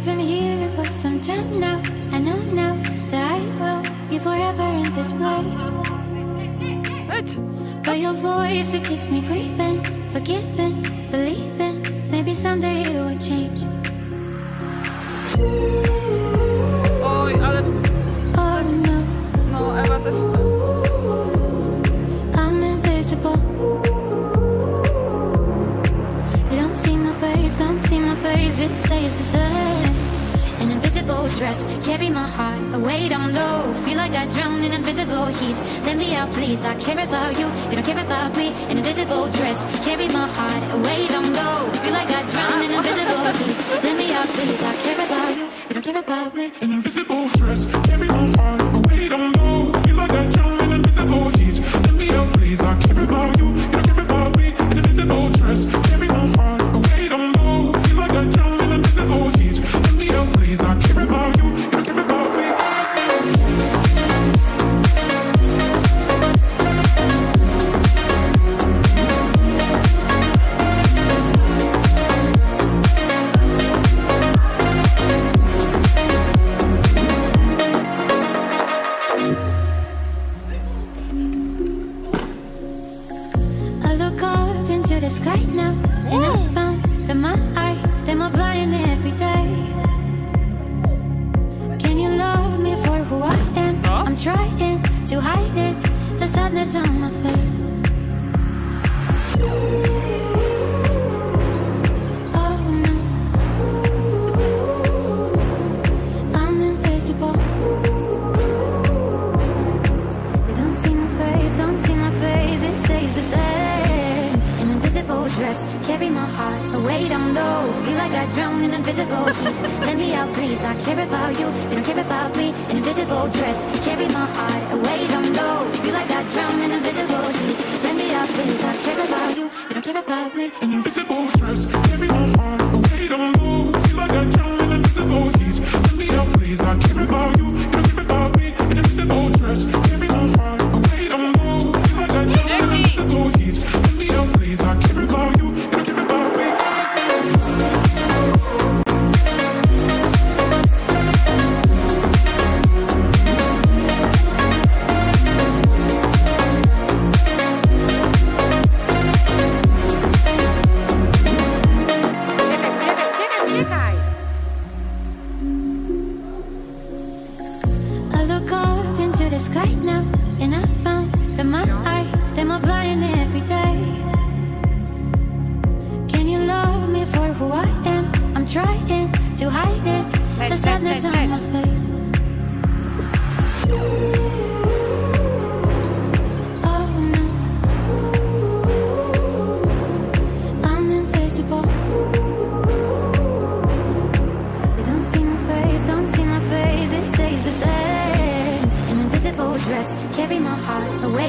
I've been here for some time now. And I know now that I will be forever in this place. But your voice, it keeps me grieving, forgiving, believing. Maybe someday it will change. Oj, ale Oh no, no Ewa też... I'm invisible. You don't see my face, don't see my face. It stays the same. Dress, carry my heart away down low. Feel like I drown in invisible heat. Let me out, please. I care about you, you don't care about me. An invisible dress, carry my heart away down low. Feel like I drown in invisible heat. Let me out, please. I care about you, you don't care about me. An invisible dress, I'm trying to hide it, the sadness on my face. Carry my heart away down low. Feel like I drown in invisible heat. Let me out, please. I care about you, you don't care about me. An invisible dress, carry my heart away down low. Feel like I drown in invisible heat. Let me out, please. I care about you, you don't care about me. An invisible dress, carry my heart away down low. Feel like I drown in invisible heat. Let me out, please. I care about you, you don't care about me. An invisible dress, now, and I found that my eyes, them are blind every day. Can you love me for who I am? I'm trying to hide it, the sadness on my face. Dress, carry my heart away.